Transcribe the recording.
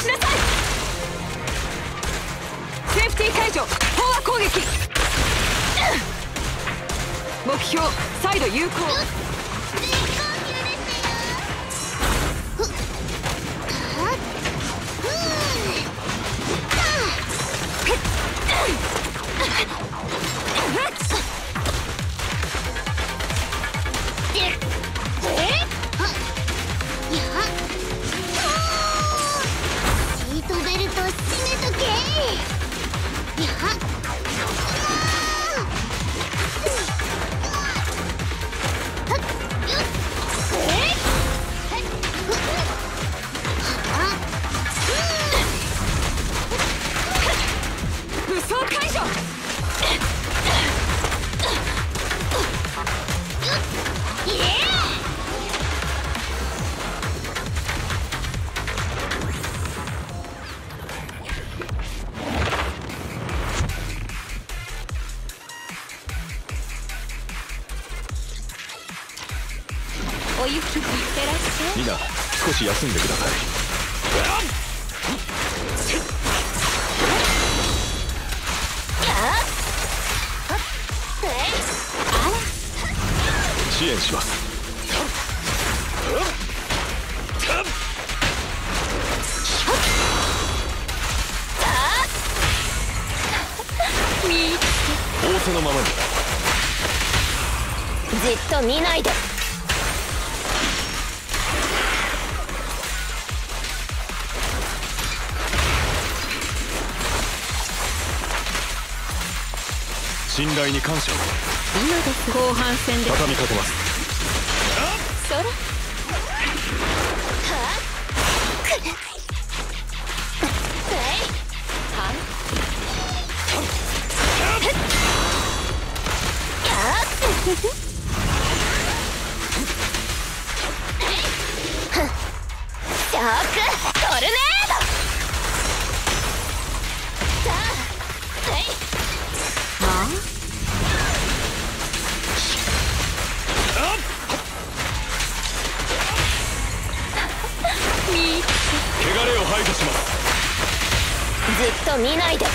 しなさい。セーフティー解除。飽和攻撃、うん、目標再度有効。お行きいってらっしゃい。みんな少し休んでください。支援します。仰せのままに。じっと見ないで信頼に感謝。を今です。後半戦で畳みかけます。それショックトルネードさあは？いは？汚れを排除します。じっと見ないで